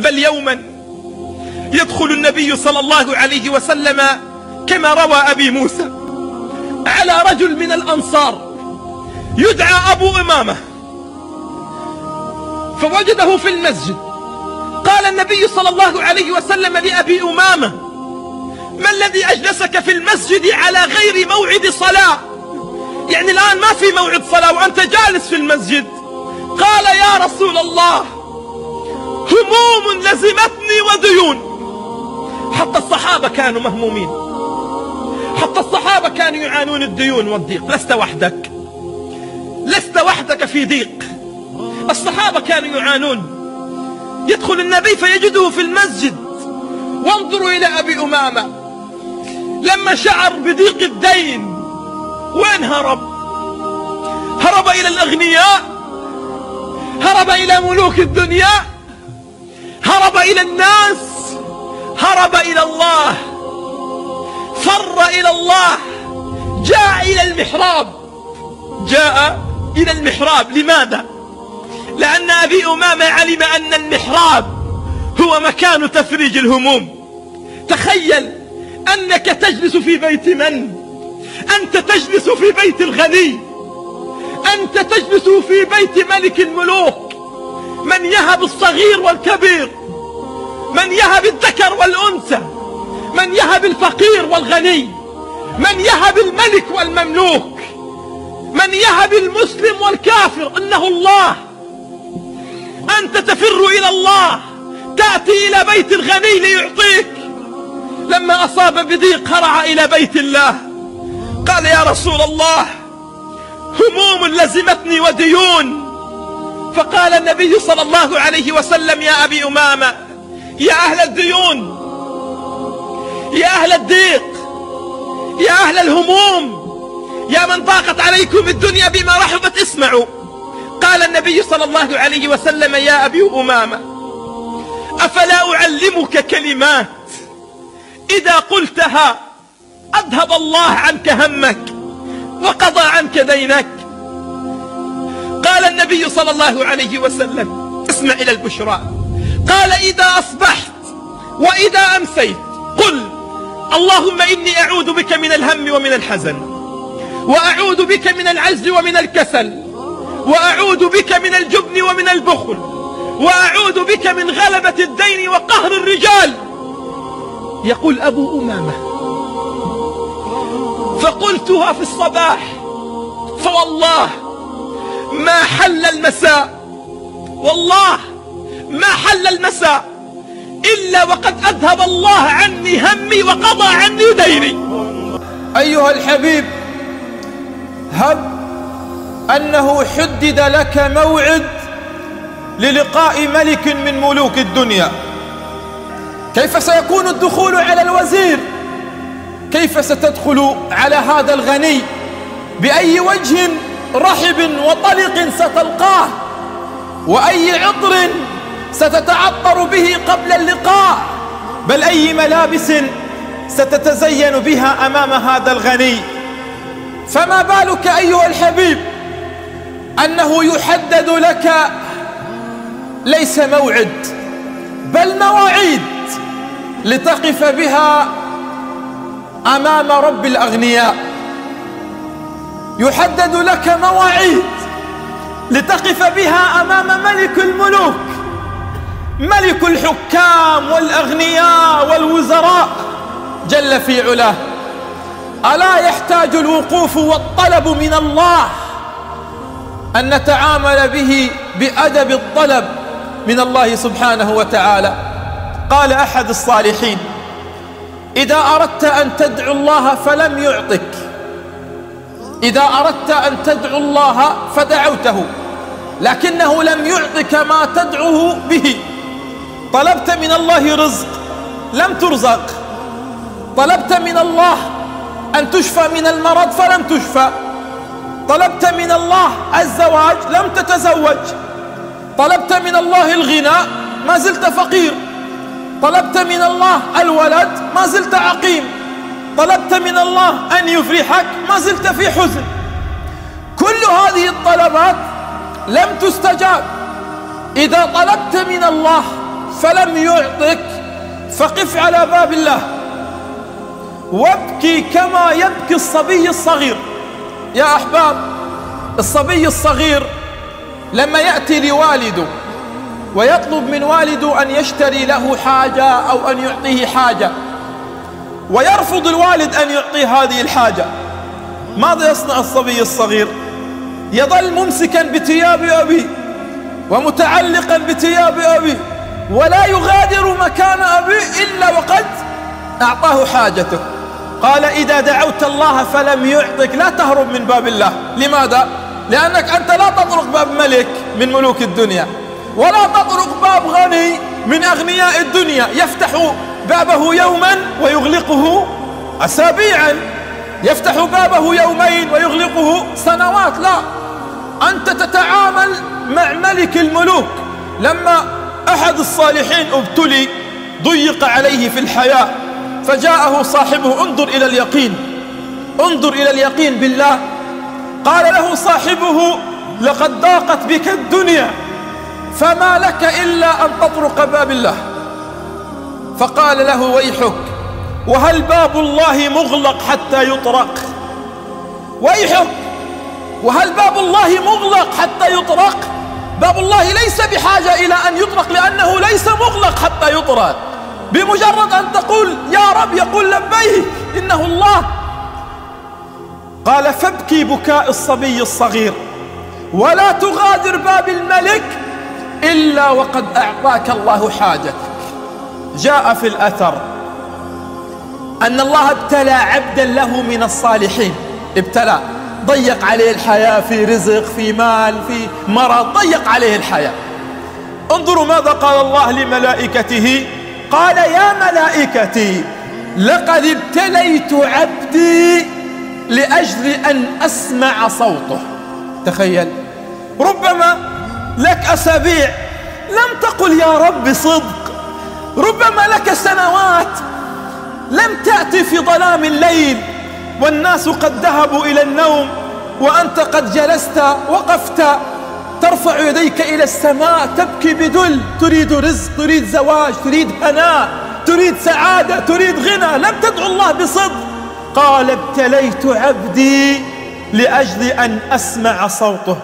بل يوما يدخل النبي صلى الله عليه وسلم كما روى أبي موسى على رجل من الأنصار يدعى أبو إمامة فوجده في المسجد. قال النبي صلى الله عليه وسلم لأبي أمامة ما الذي أجلسك في المسجد على غير موعد صلاة؟ يعني الآن ما في موعد صلاة وأنت جالس في المسجد. قال يا رسول الله هموم لزمتني وديون. حتى الصحابة كانوا مهمومين. حتى الصحابة كانوا يعانون الديون والضيق. لست وحدك. لست وحدك في ضيق. الصحابة كانوا يعانون. يدخل النبي فيجده في المسجد. وانظروا إلى أبي أمامة. لما شعر بضيق الدين وين هرب؟ هرب إلى الأغنياء. هرب إلى ملوك الدنيا. هرب إلى الناس هرب إلى الله فر إلى الله جاء إلى المحراب. جاء إلى المحراب. لماذا؟ لأن أبي أمامة علم أن المحراب هو مكان تفريج الهموم. تخيل أنك تجلس في بيت من؟ أنت تجلس في بيت الغني. أنت تجلس في بيت ملك الملوك. من يهب الصغير والكبير؟ من يهب الذكر والأنثى من يهب الفقير والغني من يهب الملك والمملوك من يهب المسلم والكافر إنه الله. أنت تفر إلى الله تأتي إلى بيت الغني ليعطيك. لما أصاب بضيق هرع إلى بيت الله. قال يا رسول الله هموم لزمتني وديون. فقال النبي صلى الله عليه وسلم يا أبي أمامة يا أهل الديون يا أهل الضيق يا أهل الهموم يا من ضاقت عليكم الدنيا بما رحبت اسمعوا. قال النبي صلى الله عليه وسلم يا أبي أمامة أفلا أعلمك كلمات؟ إذا قلتها أذهب الله عنك همك وقضى عنك دينك. قال النبي صلى الله عليه وسلم اسمع إلى البشرى. قال إذا أصبحت وإذا أمسيت قل اللهم إني أعوذ بك من الهم ومن الحزن وأعوذ بك من العجز ومن الكسل وأعوذ بك من الجبن ومن البخل وأعوذ بك من غلبة الدين وقهر الرجال يقول أبو أمامة فقلتها في الصباح فوالله ما حل المساء والله ما حل المساء إلا وقد أذهب الله عني همي وقضى عني ديني. أيها الحبيب هب أنه حدد لك موعد للقاء ملك من ملوك الدنيا. كيف سيكون الدخول على الوزير؟ كيف ستدخل على هذا الغني؟ بأي وجه رحب وطلق ستلقاه؟ وأي عطر ستتعطر به قبل اللقاء. بل أي ملابس ستتزين بها أمام هذا الغني. فما بالك أيها الحبيب أنه يحدد لك ليس موعد بل مواعيد لتقف بها أمام رب الأغنياء. يحدد لك مواعيد لتقف بها أمام ملك الملوك. ملك الحكام والأغنياء والوزراء جل في علاه. ألا يحتاج الوقوف والطلب من الله أن نتعامل به بأدب الطلب من الله سبحانه وتعالى. قال أحد الصالحين إذا أردت أن تدعو الله فلم يعطك. إذا أردت أن تدعو الله فدعوته لكنه لم يعطك ما تدعوه به. طلبت من الله رزق لم ترزق. طلبت من الله أن تشفى من المرض فلم تشفى. طلبت من الله الزواج لم تتزوج. طلبت من الله الغنى ما زلت فقير. طلبت من الله الولد ما زلت عقيم طلبت من الله أن يفرحك ما زلت في حزن. كل هذه الطلبات لم تستجاب. إذا طلبت من الله فلم يعطك فقف على باب الله. وابكي كما يبكي الصبي الصغير. يا أحباب الصبي الصغير لما يأتي لوالده ويطلب من والده أن يشتري له حاجة أو أن يعطيه حاجة. ويرفض الوالد أن يعطيه هذه الحاجة. ماذا يصنع الصبي الصغير؟ يظل ممسكا بثياب أبيه ومتعلقا بثياب أبيه. ولا يغادر مكان أبيه إلا وقد أعطاه حاجته. قال إذا دعوت الله فلم يعطك لا تهرب من باب الله. لماذا؟ لأنك أنت لا تطرق باب ملك من ملوك الدنيا ولا تطرق باب غني من أغنياء الدنيا. يفتح بابه يوما ويغلقه أسابيعا. يفتح بابه يومين ويغلقه سنوات. لا أنت تتعامل مع ملك الملوك. لما أحد الصالحين ابتلي ضيق عليه في الحياة فجاءه صاحبه انظر إلى اليقين انظر إلى اليقين بالله. قال له صاحبه لقد ضاقت بك الدنيا فما لك إلا أن تطرق باب الله. فقال له ويحك وهل باب الله مغلق حتى يطرق؟ ويحك وهل باب الله مغلق حتى يطرق؟ باب الله ليس بحاجة إلى أن يطرق لأنه ليس مغلق حتى يطرق بمجرد أن تقول يا رب يقول لبيك إنه الله. قال فابكي بكاء الصبي الصغير ولا تغادر باب الملك إلا وقد أعطاك الله حاجتك جاء في الأثر أن الله ابتلى عبدا له من الصالحين. ابتلى. ضيق عليه الحياة في رزق في مال في مرض ضيق عليه الحياة. انظروا ماذا قال الله لملائكته. قال يا ملائكتي لقد ابتليت عبدي لأجل أن أسمع صوته. تخيل. ربما لك أسابيع لم تقل يا رب صدق. ربما لك سنوات لم تأتي في ظلام الليل. والناس قد ذهبوا إلى النوم وأنت قد جلست وقفت. ترفع يديك إلى السماء تبكي بدل تريد رزق تريد زواج تريد هناء تريد سعادة تريد غنى. لم تدعو الله بصدق. قال ابتليت عبدي لأجل أن أسمع صوته.